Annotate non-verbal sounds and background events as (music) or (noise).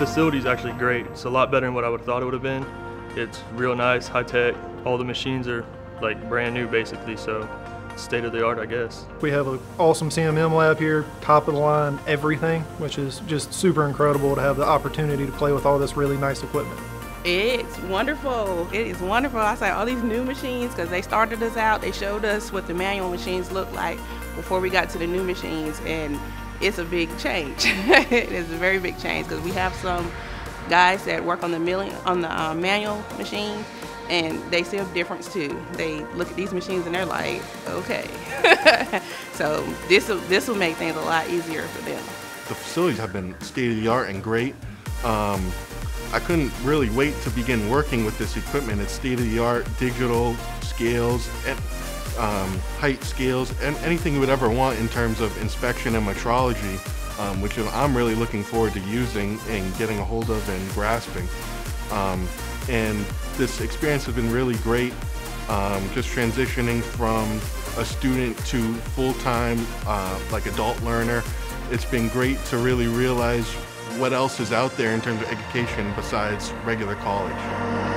facility's actually great. It's a lot better than what I would have thought it would have been. It's real nice, high tech. All the machines are like brand new basically, so state of the art, I guess. We have an awesome CMM lab here, top of the line, everything, which is just super incredible to have the opportunity to play with all this really nice equipment. It's wonderful. It is wonderful. I say all these new machines because they started us out. They showed us what the manual machines looked like before we got to the new machines, and it's a big change. (laughs) it is a very big change because we have some guys that work on the milling on the uh, manual machine, and they see a difference too. They look at these machines and they're like, okay. (laughs) so this will this will make things a lot easier for them. The facilities have been state of the art and great. Um, I couldn't really wait to begin working with this equipment. It's state of the art, digital scales, and um, height scales, and anything you would ever want in terms of inspection and metrology, um, which I'm really looking forward to using and getting a hold of and grasping. Um, and this experience has been really great. Um, just transitioning from a student to full-time, uh, like adult learner. It's been great to really realize what else is out there in terms of education besides regular college.